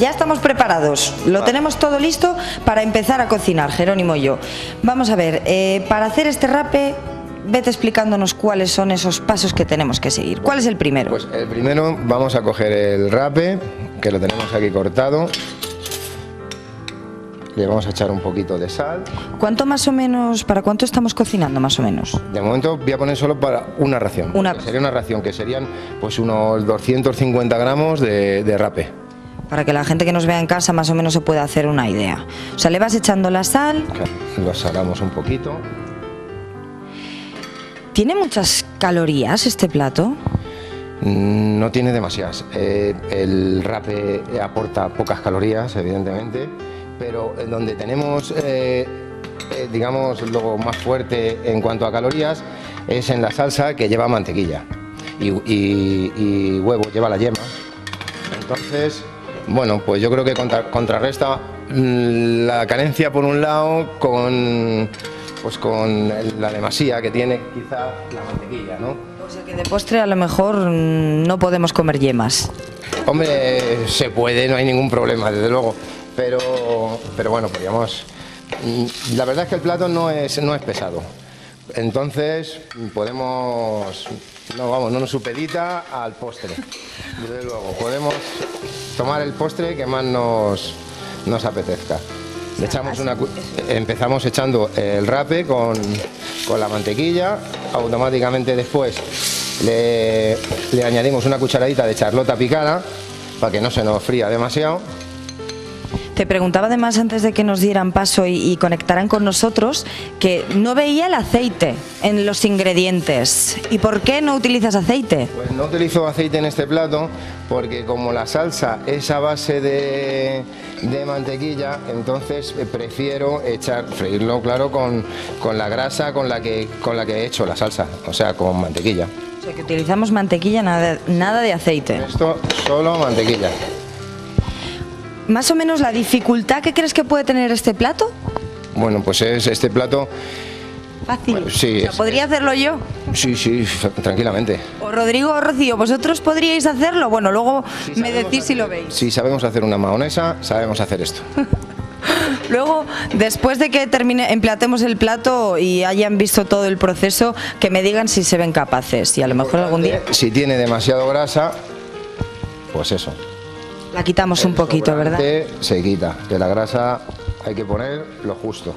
Ya estamos preparados, lo tenemos todo listo para empezar a cocinar, Jerónimo y yo. Vamos a ver, eh, para hacer este rape, vete explicándonos cuáles son esos pasos que tenemos que seguir. ¿Cuál es el primero? Pues el primero vamos a coger el rape, que lo tenemos aquí cortado. Le vamos a echar un poquito de sal. ¿Cuánto más o menos, para cuánto estamos cocinando más o menos? De momento voy a poner solo para una ración. Una- Sería una ración, que serían pues unos 250 gramos de, de rape. Para que la gente que nos vea en casa más o menos se pueda hacer una idea. O sea, le vas echando la sal. Lo salamos un poquito. ¿Tiene muchas calorías este plato? Mm, No tiene demasiadas. Eh, el rape aporta pocas calorías, evidentemente, pero donde tenemos, eh, eh, digamos, lo más fuerte en cuanto a calorías es en la salsa que lleva mantequilla y, y- y huevo, lleva la yema. Entonces, bueno, pues yo creo que contra- contrarresta mm, la carencia por un lado con, pues con la demasía que tiene quizá la mantequilla, ¿no? O sea que de postre a lo mejor mm, no podemos comer yemas. Hombre, se puede, no hay ningún problema, desde luego. Pero, pero bueno, podríamos. mm, La verdad es que el plato no es, no es pesado. Entonces, podemos. No, vamos, no nos supedita al postre. Desde luego, podemos tomar el postre que más nos, apetezca. Empezamos echando el rape con, con la mantequilla, automáticamente después le, le añadimos una cucharadita de charlota picada para que no se nos fría demasiado. Te preguntaba además antes de que nos dieran paso y, y conectaran con nosotros que no veía el aceite en los ingredientes. ¿Y por qué no utilizas aceite? Pues no utilizo aceite en este plato porque como la salsa es a base de, de mantequilla, entonces eh, prefiero echar, freírlo claro con, con la grasa con la, que, con la que he hecho la salsa, o sea, con mantequilla. O sea, que utilizamos mantequilla, nada, nada de aceite. Esto solo mantequilla. Más o menos la dificultad que crees que puede tener este plato. Bueno, pues es este plato, Fácil. Bueno, sí, O sea, es- ¿Podría hacerlo yo? sí, sí, tranquilamente. O Rodrigo o Rocío, ¿vosotros podríais hacerlo? Bueno, luego Sí, me decís si lo veis. Si sabemos hacer una mahonesa, sabemos hacer esto. Luego, después de que termine, emplatemos el plato y hayan visto todo el proceso, que me digan si se ven capaces. Y a lo mejor algún día Si tiene demasiado grasa, pues eso. La quitamos un poquito, ¿verdad? Se quita. De la grasa hay que poner lo justo.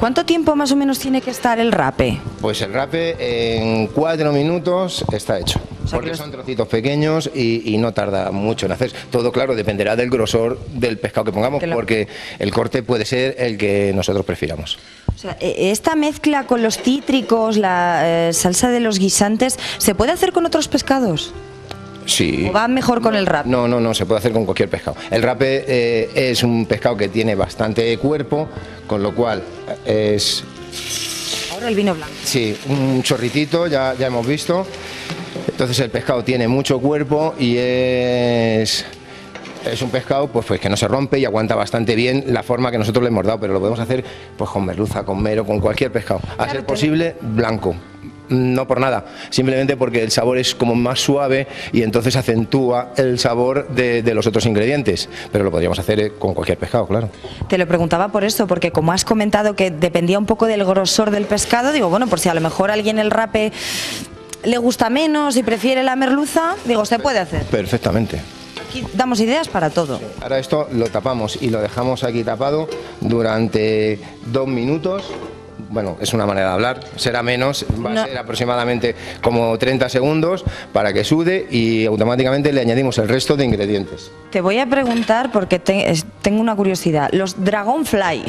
¿Cuánto tiempo más o menos tiene que estar el rape? Pues el rape en cuatro minutos está hecho. O sea que Porque los- son trocitos pequeños y, y no tarda mucho en hacer. Todo, claro, dependerá del grosor del pescado que pongamos, Que lo- porque el corte puede ser el que nosotros prefiramos. O sea, e- esta mezcla con los cítricos, la eh, salsa de los guisantes, ¿se puede hacer con otros pescados? Sí. ¿O va mejor con el rape? No, no, no, se puede hacer con cualquier pescado. El rape eh, es un pescado que tiene bastante cuerpo, con lo cual es, Ahora el vino blanco. sí, un chorritito, ya, ya hemos visto. Entonces el pescado tiene mucho cuerpo y es, es un pescado pues, pues que no se rompe y aguanta bastante bien la forma que nosotros le hemos dado, pero lo podemos hacer pues con merluza, con mero, con cualquier pescado. A ser posible, blanco. No por nada, simplemente porque el sabor es como más suave y entonces acentúa el sabor de, de los otros ingredientes. Pero lo podríamos hacer eh, con cualquier pescado, claro. Te lo preguntaba por esto, porque como has comentado que dependía un poco del grosor del pescado, digo, bueno, por si a lo mejor alguien el rape le gusta menos y prefiere la merluza, digo, se puede hacer. Perfectamente. Aquí damos ideas para todo. Ahora esto lo tapamos y lo dejamos aquí tapado durante dos minutos. Bueno, es una manera de hablar, será menos, va No. a ser aproximadamente como 30 segundos para que sude y automáticamente le añadimos el resto de ingredientes. Te voy a preguntar porque te- tengo una curiosidad. Los Dragonfly,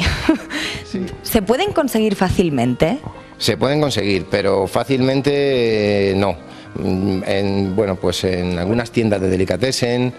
¿se pueden conseguir fácilmente? Se pueden conseguir, pero fácilmente eh, no. Mm, En, bueno, pues en algunas tiendas de delicatessen,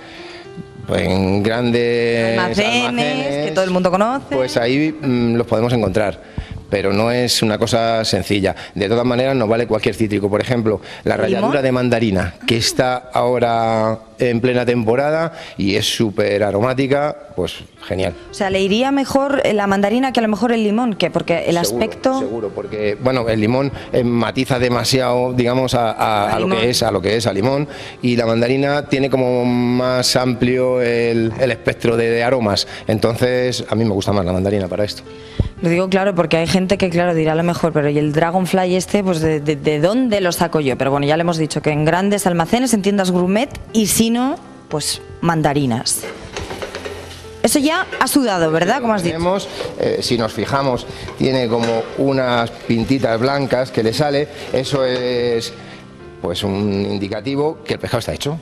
en grandes Almacenes, que todo el mundo conoce. Pues ahí mm, los podemos encontrar. Pero no es una cosa sencilla. De todas maneras, nos vale cualquier cítrico. Por ejemplo, la ralladura de mandarina, que está ahora en plena temporada y es súper aromática, pues genial. O sea, le iría mejor la mandarina que a lo mejor el limón, que porque el aspecto. Seguro, porque bueno, el limón eh, matiza demasiado, digamos, a, lo que es, a lo que es, a limón, y la mandarina tiene como más amplio el, espectro de, aromas. Entonces, a mí me gusta más la mandarina para esto. Lo digo claro porque hay gente que, claro, dirá lo mejor, pero ¿y el Dragonfly este, pues de, de, dónde lo saco yo? Pero bueno, ya le hemos dicho que en grandes almacenes, en tiendas gourmet, y si no, pues mandarinas. Eso ya ha sudado, ¿verdad? Como has dicho. Eh, si nos fijamos, tiene como unas pintitas blancas que le sale. Eso es pues un indicativo que el pescado está hecho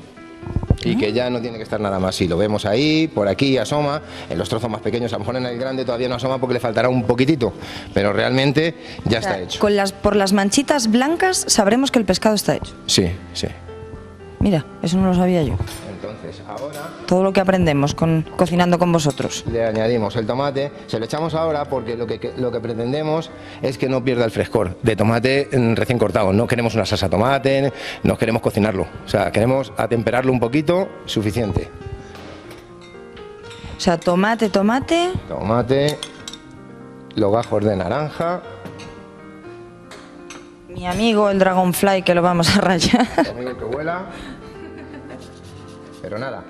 y que ya no tiene que estar nada más. Si lo vemos ahí, por aquí asoma, en los trozos más pequeños, a lo mejor en el grande todavía no asoma porque le faltará un poquitito, pero realmente ya está hecho. Con las, por las manchitas blancas sabremos que el pescado está hecho. Sí, sí. Mira, eso no lo sabía yo. Entonces, ahora... Todo lo que aprendemos con, cocinando con vosotros. Le añadimos el tomate, se lo echamos ahora porque lo que, lo que pretendemos es que no pierda el frescor de tomate mm, recién cortado. No queremos una salsa tomate, no queremos cocinarlo. O sea, queremos atemperarlo un poquito, suficiente. O sea, tomate, tomate. Tomate, los gajos de naranja. Mi amigo el Dragonfly que lo vamos a rayar. Mi amigo que vuela. Pero nada,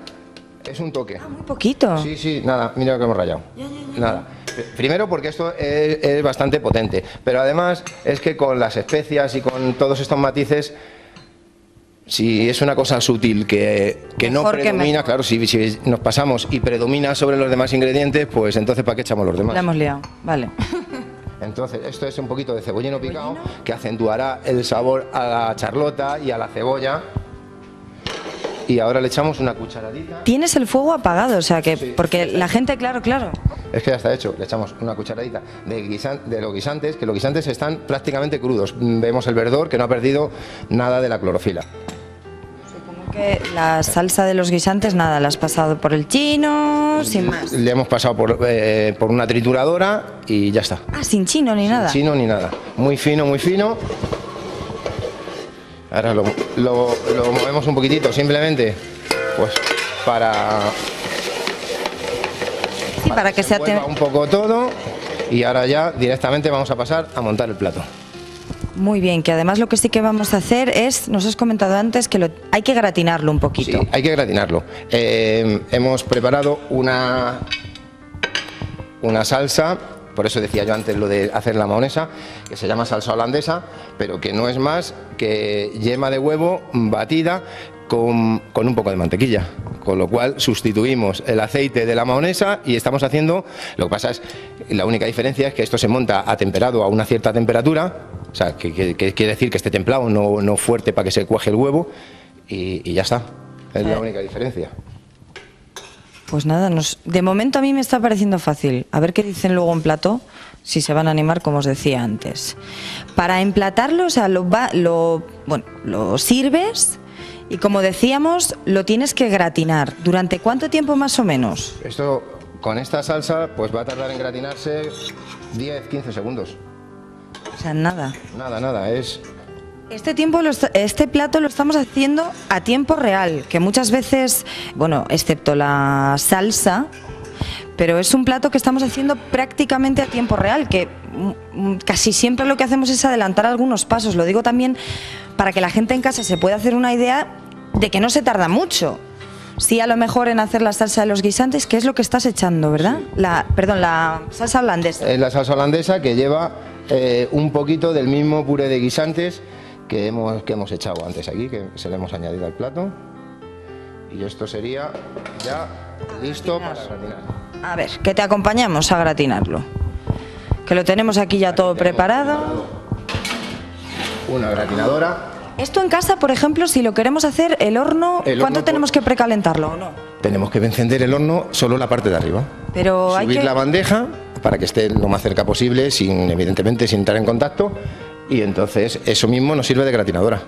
es un toque. Ah, muy poquito. Sí, sí, nada, mira lo que hemos rayado. nada. Primero porque esto es, bastante potente, pero además es que con las especias y con todos estos matices, si es una cosa sutil que, no predomina, claro, si, si, nos pasamos y predomina sobre los demás ingredientes, pues entonces ¿para qué echamos los demás? La hemos liado, vale. Entonces, esto es un poquito de cebollino picado que acentuará el sabor a la charlota y a la cebolla y ahora le echamos una cucharadita. Tienes el fuego apagado, o sea que, porque la gente, claro, claro. Es que ya está hecho, le echamos una cucharadita de, de los guisantes, que los guisantes están prácticamente crudos. Vemos el verdor que no ha perdido nada de la clorofila. Supongo que la salsa de los guisantes, nada, la has pasado por el chino, sin más. Le hemos pasado por, eh, por una trituradora y ya está. Ah, sin chino ni nada. Sin chino ni nada. Muy fino, muy fino. Ahora lo, movemos un poquitito, simplemente, pues para, para, que, se un poco todo y ahora ya directamente vamos a pasar a montar el plato. Muy bien, que además lo que sí que vamos a hacer es, nos has comentado antes que lo, hay que gratinarlo un poquito. Sí, hay que gratinarlo. Eh, hemos preparado una, una salsa por eso decía yo antes lo de hacer la maonesa, que se llama salsa holandesa, pero que no es más que yema de huevo batida con, un poco de mantequilla. Con lo cual sustituimos el aceite de la maonesa y estamos haciendo, lo que pasa es, la única diferencia es que esto se monta a temperado a una cierta temperatura, o sea, que, quiere decir que esté templado, no, fuerte para que se cuaje el huevo, y, y ya está. Es la única diferencia. Pues nada, nos, de momento a mí me está pareciendo fácil. A ver qué dicen luego en plato, si se van a animar, como os decía antes. Para emplatarlo, o sea, lo, va, lo, bueno, lo sirves y como decíamos, lo tienes que gratinar. ¿Durante cuánto tiempo más o menos? Esto, con esta salsa, pues va a tardar en gratinarse 10, 15 segundos. O sea, nada. Nada, nada, es este, tiempo este plato lo estamos haciendo a tiempo real, que muchas veces, bueno, excepto la salsa, pero es un plato que estamos haciendo prácticamente a tiempo real, que casi siempre lo que hacemos es adelantar algunos pasos. Lo digo también para que la gente en casa se pueda hacer una idea de que no se tarda mucho. Sí, a lo mejor en hacer la salsa de los guisantes, que es lo que estás echando, ¿verdad? La, perdón, la salsa holandesa. Es la salsa holandesa que lleva eh, un poquito del mismo puré de guisantes que hemos, que hemos echado antes aquí, que se le hemos añadido al plato. Y esto sería ya listo para gratinar. A ver, que te acompañamos a gratinarlo. Que lo tenemos aquí ya todo preparado. Una gratinadora. Esto en casa, por ejemplo, si lo queremos hacer, el horno, ¿cuánto tenemos que precalentarlo o no? Tenemos que encender el horno solo la parte de arriba. Pero Subir hay que... la bandeja para que esté lo más cerca posible, sin evidentemente sin entrar en contacto y entonces eso mismo nos sirve de gratinadora.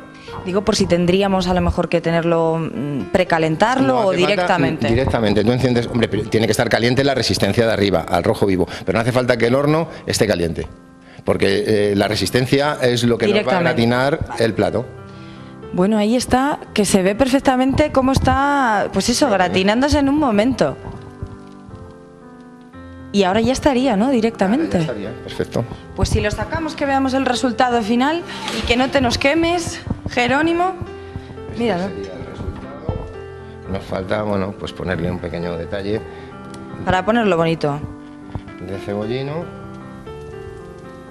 Digo por si tendríamos a lo mejor que tenerlo mm, precalentarlo o directamente. directamente, tú enciendes, hombre, tiene que estar caliente la resistencia de arriba al rojo vivo, pero no hace falta que el horno esté caliente. porque eh, la resistencia es lo que nos va a gratinar el plato. Bueno, ahí está, que se ve perfectamente cómo está, pues eso, gratinándose en un momento. Y ahora ya estaría, ¿no? Directamente. Ya estaría, perfecto. Pues si lo sacamos, que veamos el resultado final y que no te nos quemes, Jerónimo. Mira, ¿no? Sería el resultado. Nos falta, bueno, pues ponerle un pequeño detalle para ponerlo bonito. de cebollino.